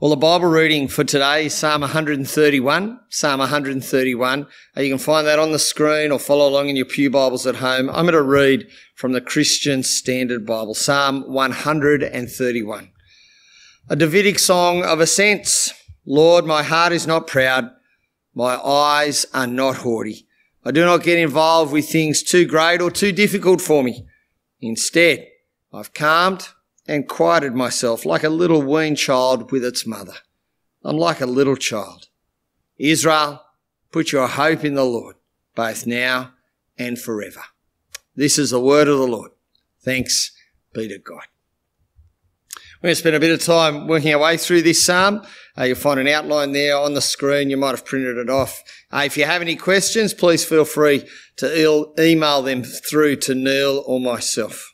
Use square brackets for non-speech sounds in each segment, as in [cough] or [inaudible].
Well, the Bible reading for today is Psalm 131. Psalm 131. Uh, you can find that on the screen or follow along in your Pew Bibles at home. I'm going to read from the Christian Standard Bible, Psalm 131. A Davidic song of ascents. Lord, my heart is not proud. My eyes are not haughty. I do not get involved with things too great or too difficult for me. Instead, I've calmed and quieted myself like a little weaned child with its mother. I'm like a little child. Israel, put your hope in the Lord, both now and forever. This is the word of the Lord. Thanks be to God. We're going to spend a bit of time working our way through this psalm. Uh, you'll find an outline there on the screen. You might have printed it off. Uh, if you have any questions, please feel free to email them through to Neil or myself.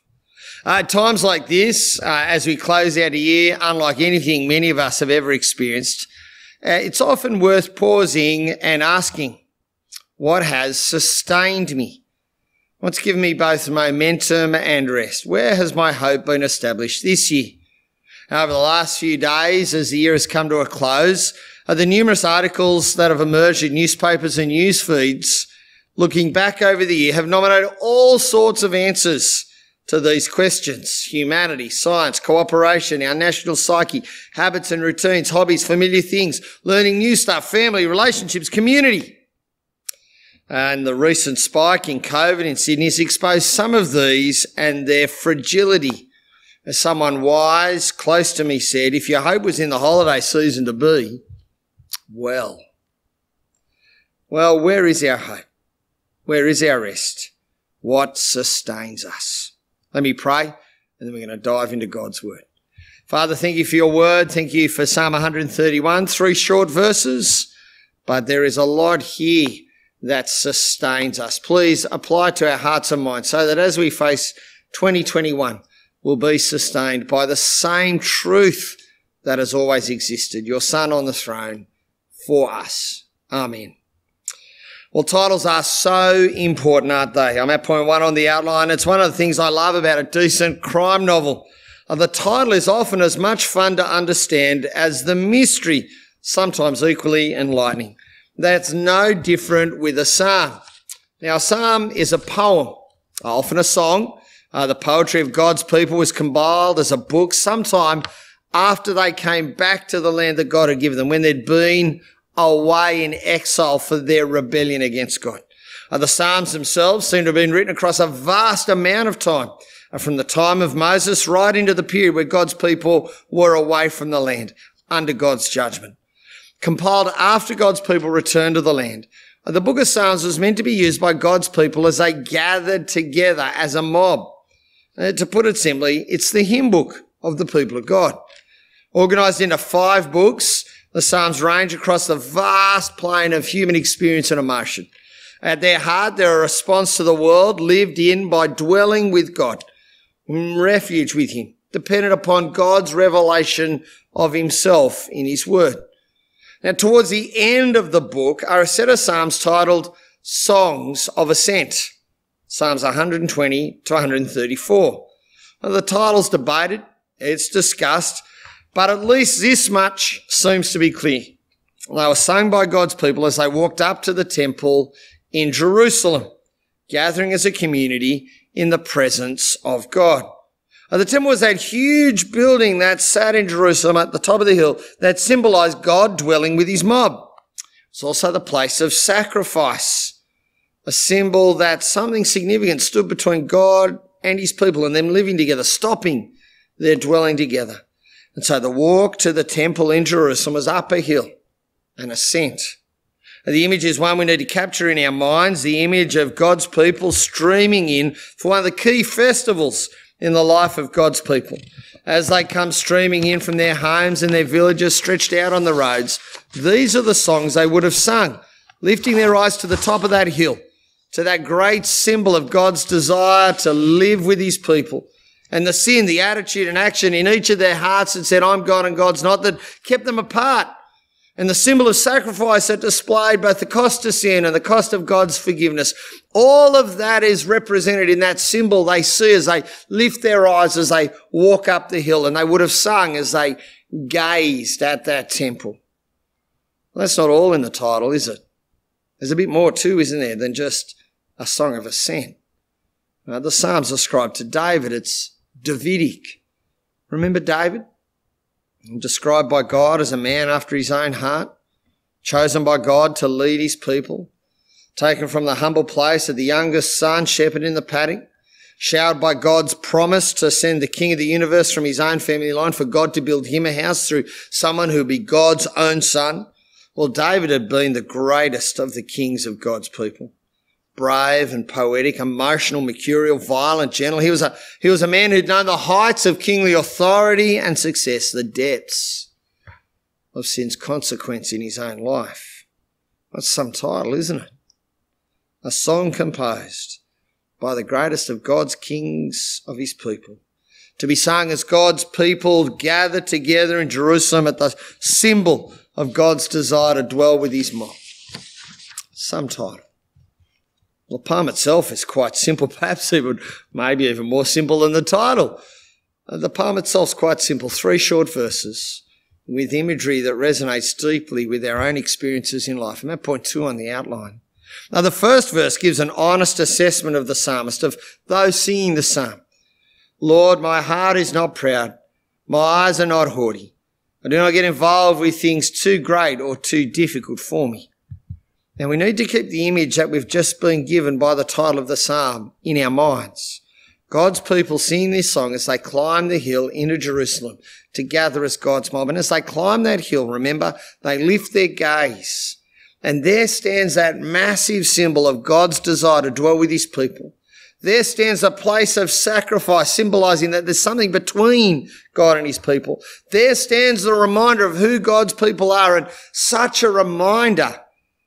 Uh, times like this, uh, as we close out a year, unlike anything many of us have ever experienced, uh, it's often worth pausing and asking, what has sustained me? What's given me both momentum and rest? Where has my hope been established this year? Over the last few days, as the year has come to a close, are the numerous articles that have emerged in newspapers and news feeds looking back over the year have nominated all sorts of answers to these questions humanity, science, cooperation, our national psyche, habits and routines, hobbies, familiar things, learning new stuff, family, relationships, community. And the recent spike in COVID in Sydney has exposed some of these and their fragility. As someone wise close to me said, if your hope was in the holiday season to be, well, well, where is our hope? Where is our rest? What sustains us? Let me pray, and then we're going to dive into God's word. Father, thank you for your word. Thank you for Psalm 131, three short verses, but there is a lot here that sustains us. Please apply to our hearts and minds so that as we face 2021, we'll be sustained by the same truth that has always existed, your Son on the throne for us. Amen. Well, titles are so important, aren't they? I'm at point one on the outline. It's one of the things I love about a decent crime novel. Uh, the title is often as much fun to understand as the mystery, sometimes equally enlightening. That's no different with a psalm. Now, a psalm is a poem, often a song. Uh, the poetry of God's people was compiled as a book sometime after they came back to the land that God had given them, when they'd been away in exile for their rebellion against God. Uh, the Psalms themselves seem to have been written across a vast amount of time, uh, from the time of Moses right into the period where God's people were away from the land under God's judgment. Compiled after God's people returned to the land, uh, the book of Psalms was meant to be used by God's people as they gathered together as a mob. Uh, to put it simply, it's the hymn book of the people of God. Organized into five books, the Psalms range across the vast plane of human experience and emotion. At their heart, they're a response to the world lived in by dwelling with God, refuge with Him, dependent upon God's revelation of Himself in His Word. Now, towards the end of the book are a set of Psalms titled Songs of Ascent, Psalms 120 to 134. Now, the title's debated, it's discussed, but at least this much seems to be clear. They were sung by God's people as they walked up to the temple in Jerusalem, gathering as a community in the presence of God. the temple was that huge building that sat in Jerusalem at the top of the hill that symbolized God dwelling with his mob. It's also the place of sacrifice, a symbol that something significant stood between God and his people and them living together, stopping their dwelling together. And so the walk to the temple in Jerusalem was up a hill, an ascent. The image is one we need to capture in our minds, the image of God's people streaming in for one of the key festivals in the life of God's people. As they come streaming in from their homes and their villages stretched out on the roads, these are the songs they would have sung, lifting their eyes to the top of that hill, to that great symbol of God's desire to live with his people and the sin, the attitude and action in each of their hearts that said, I'm God and God's not, that kept them apart. and the symbol of sacrifice that displayed both the cost of sin and the cost of God's forgiveness. All of that is represented in that symbol they see as they lift their eyes as they walk up the hill and they would have sung as they gazed at that temple. Well, that's not all in the title, is it? There's a bit more too, isn't there, than just a song of ascent. Uh, the Psalms ascribed to David. It's Davidic. Remember David? described by God as a man after his own heart, chosen by God to lead his people, taken from the humble place of the youngest son, shepherd in the paddock, showered by God's promise to send the king of the universe from his own family line for God to build him a house through someone who would be God's own son. Well, David had been the greatest of the kings of God's people brave and poetic, emotional, mercurial, violent, gentle. He was a, he was a man who'd known the heights of kingly authority and success, the depths of sin's consequence in his own life. That's some title, isn't it? A song composed by the greatest of God's kings of his people. To be sung as God's people gathered together in Jerusalem at the symbol of God's desire to dwell with his mob. Some title. Well, the poem itself is quite simple, [laughs] perhaps even maybe even more simple than the title. Uh, the poem itself is quite simple, three short verses with imagery that resonates deeply with our own experiences in life. And that point two on the outline. Now, the first verse gives an honest assessment of the psalmist, of those singing the psalm. Lord, my heart is not proud. My eyes are not haughty. I do not get involved with things too great or too difficult for me. Now we need to keep the image that we've just been given by the title of the psalm in our minds. God's people sing this song as they climb the hill into Jerusalem to gather as God's mob. And as they climb that hill, remember, they lift their gaze. And there stands that massive symbol of God's desire to dwell with his people. There stands a place of sacrifice, symbolizing that there's something between God and his people. There stands the reminder of who God's people are. And such a reminder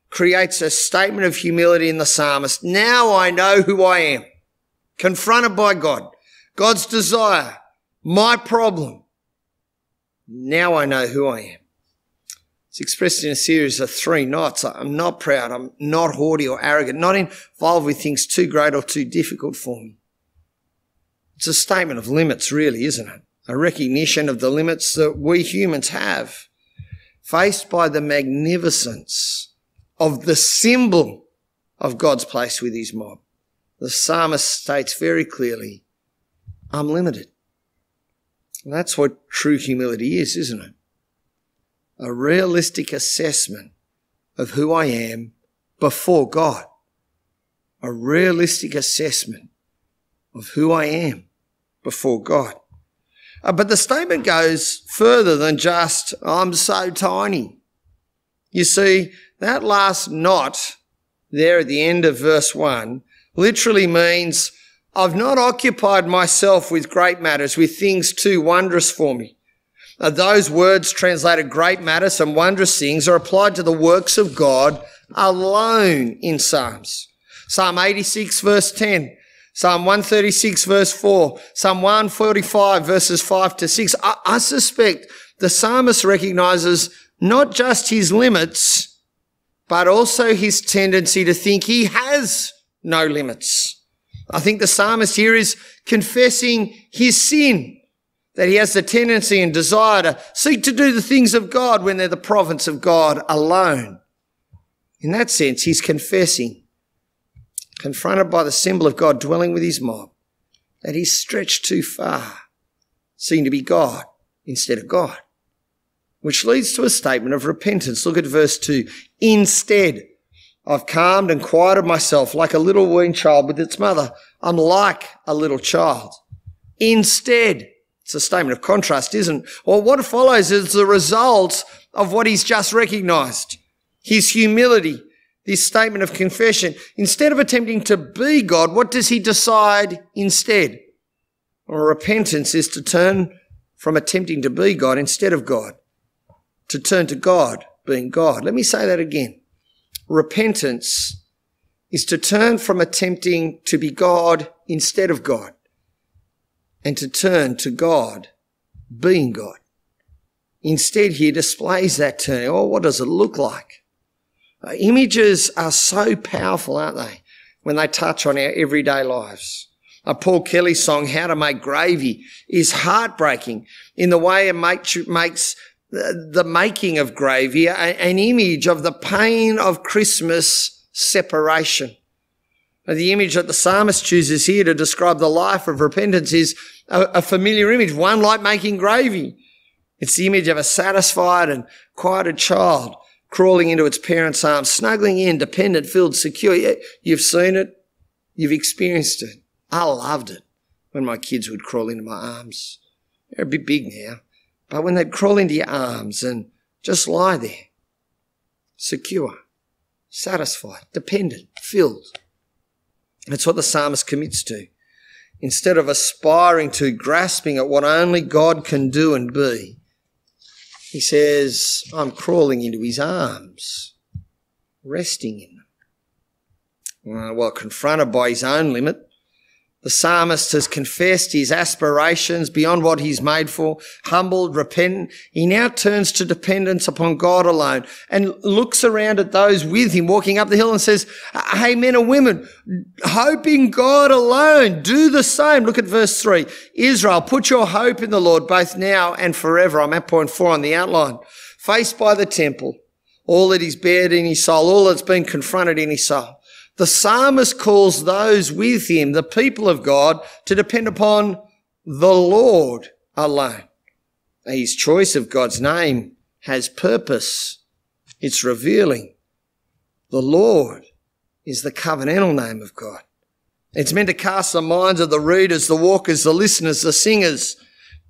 creates a statement of humility in the psalmist. Now I know who I am. Confronted by God, God's desire, my problem. Now I know who I am. It's expressed in a series of three knots. I'm not proud. I'm not haughty or arrogant, not involved with things too great or too difficult for me. It's a statement of limits, really, isn't it? A recognition of the limits that we humans have, faced by the magnificence of the symbol of God's place with his mob. The psalmist states very clearly, I'm limited. And that's what true humility is, isn't it? A realistic assessment of who I am before God. A realistic assessment of who I am before God. Uh, but the statement goes further than just, I'm so tiny. You see, that last not there at the end of verse one literally means I've not occupied myself with great matters, with things too wondrous for me. Now, those words translated great matters and wondrous things are applied to the works of God alone in Psalms. Psalm 86 verse 10, Psalm 136 verse 4, Psalm 145 verses 5 to 6. I, I suspect the psalmist recognizes not just his limits, but also his tendency to think he has no limits. I think the psalmist here is confessing his sin, that he has the tendency and desire to seek to do the things of God when they're the province of God alone. In that sense, he's confessing, confronted by the symbol of God dwelling with his mob, that he's stretched too far, seen to be God instead of God which leads to a statement of repentance. Look at verse 2. Instead, I've calmed and quieted myself like a little weaned child with its mother. I'm like a little child. Instead, it's a statement of contrast, isn't it? Well, what follows is the result of what he's just recognized. His humility, this statement of confession. Instead of attempting to be God, what does he decide instead? Well, repentance is to turn from attempting to be God instead of God to turn to God, being God. Let me say that again. Repentance is to turn from attempting to be God instead of God and to turn to God, being God. Instead, he displays that to Oh, what does it look like? Uh, images are so powerful, aren't they? When they touch on our everyday lives. A Paul Kelly song, How to Make Gravy, is heartbreaking in the way it make, makes the making of gravy an image of the pain of Christmas separation. The image that the psalmist chooses here to describe the life of repentance is a, a familiar image, one like making gravy. It's the image of a satisfied and quieted child crawling into its parents' arms, snuggling in, dependent, filled, secure. You've seen it. You've experienced it. I loved it when my kids would crawl into my arms. They're a bit big now, but when they'd crawl into your arms and just lie there, secure, satisfied, dependent, filled. That's what the psalmist commits to. Instead of aspiring to grasping at what only God can do and be, he says, I'm crawling into his arms, resting in them. Well, confronted by his own limit, the psalmist has confessed his aspirations beyond what he's made for, humbled, repentant. He now turns to dependence upon God alone and looks around at those with him walking up the hill and says, Hey, men and women, hope in God alone, do the same. Look at verse three. Israel, put your hope in the Lord both now and forever. I'm at point four on the outline. Faced by the temple, all that he's bared in his soul, all that's been confronted in his soul. The psalmist calls those with him, the people of God, to depend upon the Lord alone. His choice of God's name has purpose. It's revealing. The Lord is the covenantal name of God. It's meant to cast the minds of the readers, the walkers, the listeners, the singers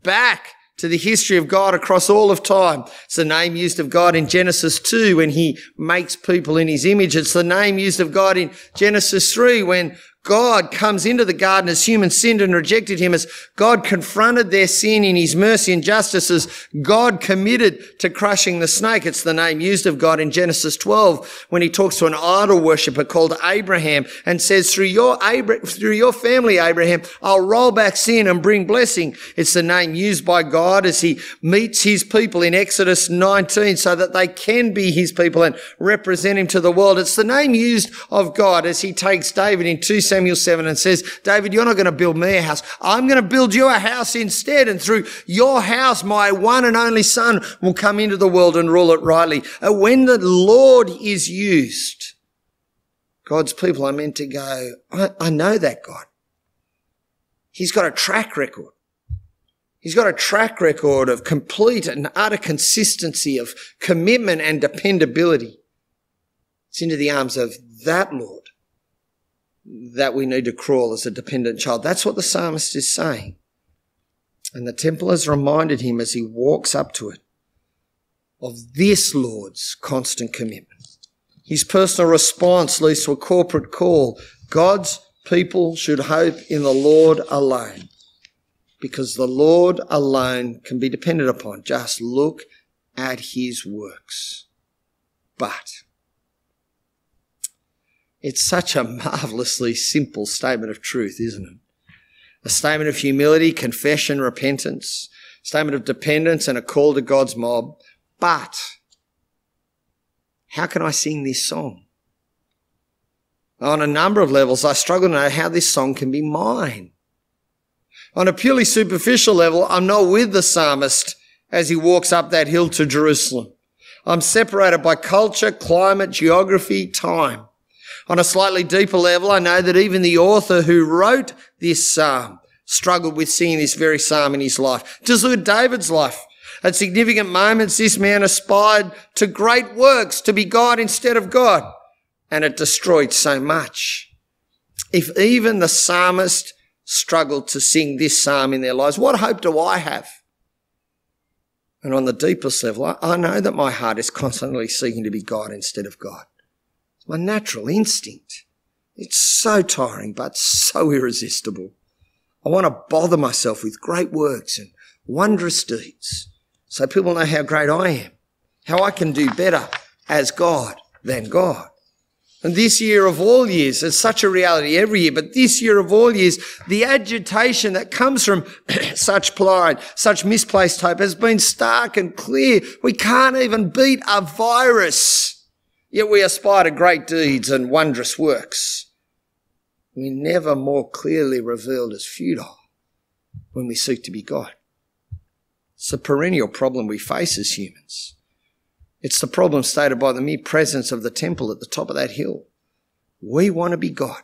back to the history of God across all of time. It's the name used of God in Genesis 2 when he makes people in his image. It's the name used of God in Genesis 3 when God comes into the garden as human sinned and rejected him, as God confronted their sin in his mercy and justice, as God committed to crushing the snake. It's the name used of God in Genesis 12 when he talks to an idol worshiper called Abraham and says, through your, Abra- through your family, Abraham, I'll roll back sin and bring blessing. It's the name used by God as he meets his people in Exodus 19 so that they can be his people and represent him to the world. It's the name used of God as he takes David in 2 Samuel 7 and says, David, you're not going to build me a house. I'm going to build you a house instead. And through your house, my one and only son will come into the world and rule it rightly. Uh, when the Lord is used, God's people are meant to go, I, I know that God. He's got a track record. He's got a track record of complete and utter consistency of commitment and dependability. It's into the arms of that Lord that we need to crawl as a dependent child. That's what the psalmist is saying. And the temple has reminded him as he walks up to it of this Lord's constant commitment. His personal response leads to a corporate call. God's people should hope in the Lord alone because the Lord alone can be depended upon. Just look at his works. But it's such a marvelously simple statement of truth, isn't it? A statement of humility, confession, repentance, statement of dependence and a call to God's mob. But how can I sing this song? On a number of levels, I struggle to know how this song can be mine. On a purely superficial level, I'm not with the psalmist as he walks up that hill to Jerusalem. I'm separated by culture, climate, geography, time. On a slightly deeper level, I know that even the author who wrote this psalm struggled with seeing this very psalm in his life. Just look at David's life. At significant moments, this man aspired to great works, to be God instead of God, and it destroyed so much. If even the psalmist struggled to sing this psalm in their lives, what hope do I have? And on the deepest level, I know that my heart is constantly seeking to be God instead of God my natural instinct. It's so tiring, but so irresistible. I want to bother myself with great works and wondrous deeds so people know how great I am, how I can do better as God than God. And this year of all years, it's such a reality every year, but this year of all years, the agitation that comes from [clears throat] such pride, such misplaced hope has been stark and clear. We can't even beat a virus, yet we aspire to great deeds and wondrous works. We never more clearly revealed as futile when we seek to be God. It's a perennial problem we face as humans. It's the problem stated by the mere presence of the temple at the top of that hill. We want to be God.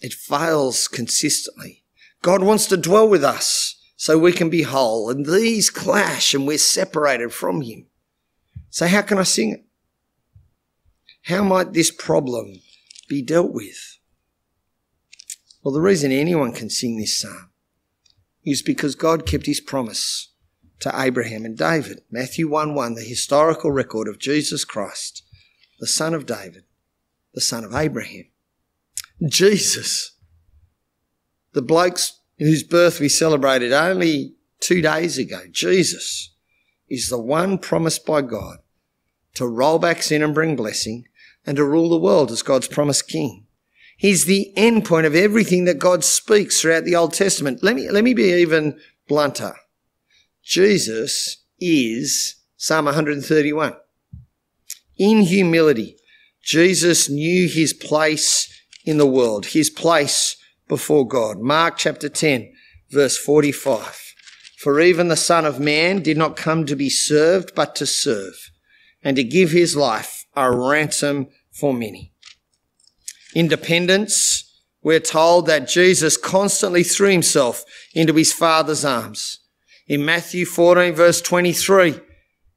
It fails consistently. God wants to dwell with us so we can be whole. And these clash and we're separated from Him. So how can I sing it? How might this problem be dealt with? Well, the reason anyone can sing this psalm is because God kept His promise to Abraham and David. Matthew 1 1, the historical record of Jesus Christ, the son of David, the son of Abraham. Jesus, the blokes whose birth we celebrated only two days ago, Jesus is the one promised by God to roll back sin and bring blessing and to rule the world as God's promised king. He's the end point of everything that God speaks throughout the Old Testament. Let me, let me be even blunter. Jesus is Psalm 131. In humility, Jesus knew his place in the world, his place before God. Mark chapter 10, verse 45. For even the Son of Man did not come to be served, but to serve, and to give his life a ransom for many. Independence, we're told that Jesus constantly threw himself into his Father's arms. In Matthew 14 verse 23,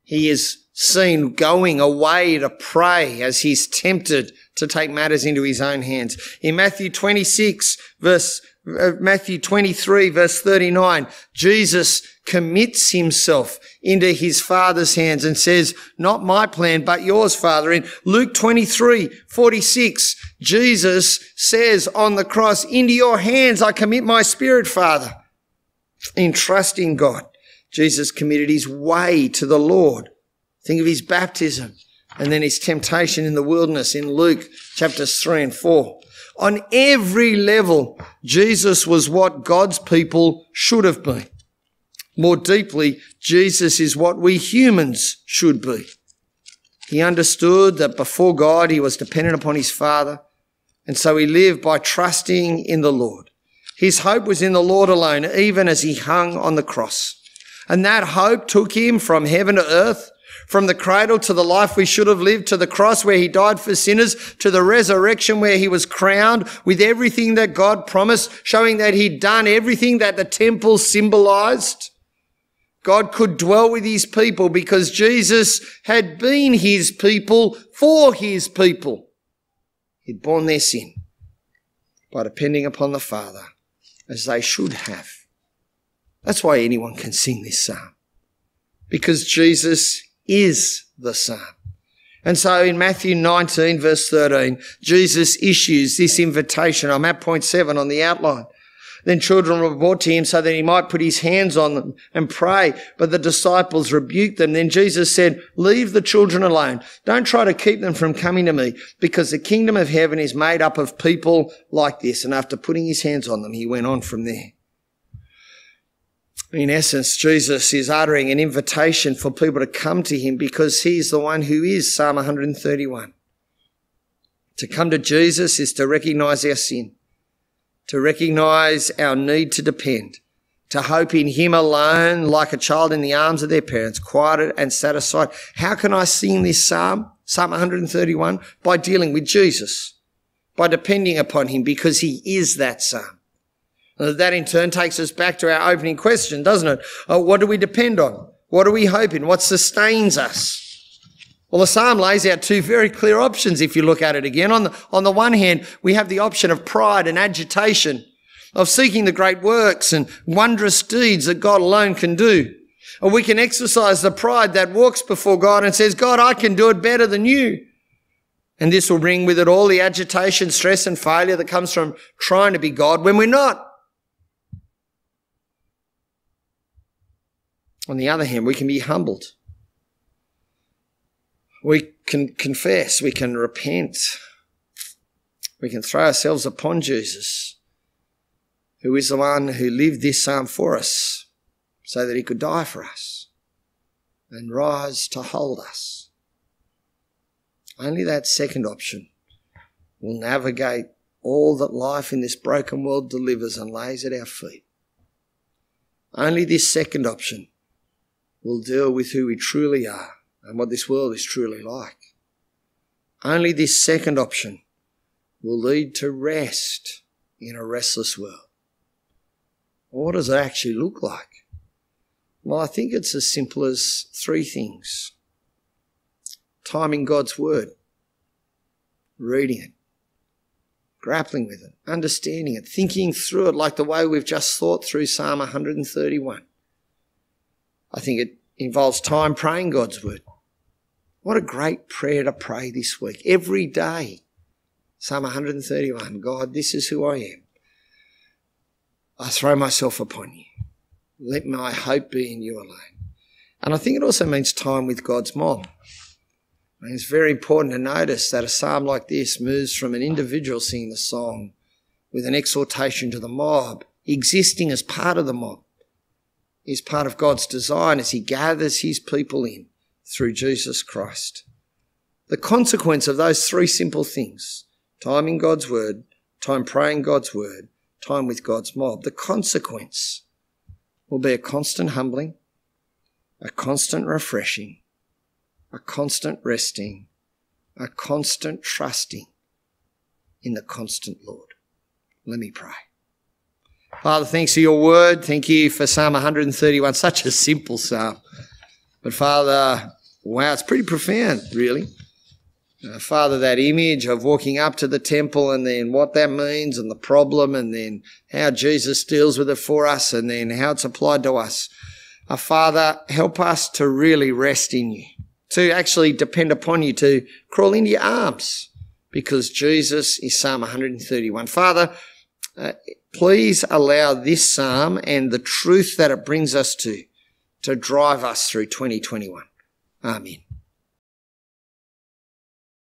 he is seen going away to pray as he's tempted to take matters into his own hands. In Matthew 26 verse, Uh, Matthew 23 verse 39, Jesus commits himself into his father's hands and says, not my plan, but yours, father. In Luke 23, 46, Jesus says on the cross, into your hands I commit my spirit, father in trusting God. Jesus committed his way to the Lord. Think of his baptism and then his temptation in the wilderness in Luke chapters 3 and 4. On every level, Jesus was what God's people should have been. More deeply, Jesus is what we humans should be. He understood that before God, he was dependent upon his Father, and so he lived by trusting in the Lord. His hope was in the Lord alone, even as he hung on the cross. And that hope took him from heaven to earth, from the cradle to the life we should have lived, to the cross where he died for sinners, to the resurrection where he was crowned with everything that God promised, showing that he'd done everything that the temple symbolized. God could dwell with his people because Jesus had been his people for his people. He'd borne their sin by depending upon the Father as they should have. That's why anyone can sing this psalm. Because Jesus is the psalm. And so in Matthew 19 verse 13, Jesus issues this invitation. I'm at point seven on the outline. Then children were brought to him so that he might put his hands on them and pray. But the disciples rebuked them. Then Jesus said, leave the children alone. Don't try to keep them from coming to me because the kingdom of heaven is made up of people like this. And after putting his hands on them, he went on from there. In essence, Jesus is uttering an invitation for people to come to him because he's the one who is Psalm 131. To come to Jesus is to recognize our sin to recognize our need to depend, to hope in Him alone, like a child in the arms of their parents, quieted and satisfied. How can I sing this psalm? Psalm 131 by dealing with Jesus, by depending upon Him because He is that psalm. That in turn takes us back to our opening question, doesn't it? Uh, what do we depend on? What do we hope in? What sustains us? Well, the psalm lays out two very clear options if you look at it again. On the, on the one hand, we have the option of pride and agitation, of seeking the great works and wondrous deeds that God alone can do. Or we can exercise the pride that walks before God and says, God, I can do it better than you. And this will bring with it all the agitation, stress and failure that comes from trying to be God when we're not. On the other hand, we can be humbled We can confess, we can repent, we can throw ourselves upon Jesus, who is the one who lived this psalm for us so that he could die for us and rise to hold us. Only that second option will navigate all that life in this broken world delivers and lays at our feet. Only this second option will deal with who we truly are and what this world is truly like. Only this second option will lead to rest in a restless world. what does it actually look like? Well, I think it's as simple as three things. Time in God's Word, reading it, grappling with it, understanding it, thinking through it like the way we've just thought through Psalm 131. I think it involves time praying God's word. What a great prayer to pray this week, every day. Psalm 131 God, this is who I am. I throw myself upon you. Let my hope be in you alone. And I think it also means time with God's mob. And it's very important to notice that a psalm like this moves from an individual singing the song with an exhortation to the mob, existing as part of the mob, is part of God's design as He gathers His people in through Jesus Christ. The consequence of those three simple things time in God's Word, time praying God's Word, time with God's mob, the consequence will be a constant humbling, a constant refreshing, a constant resting, a constant trusting in the constant Lord. Let me pray. Father, thanks for your word. Thank you for Psalm 131. Such a simple psalm. But Father, wow, it's pretty profound, really. Uh, Father, that image of walking up to the temple and then what that means and the problem and then how Jesus deals with it for us and then how it's applied to us. Uh, Father, help us to really rest in you to actually depend upon you to crawl into your arms because Jesus is Psalm 131. Father, uh, please allow this psalm and the truth that it brings us to to drive us through 2021. Amen.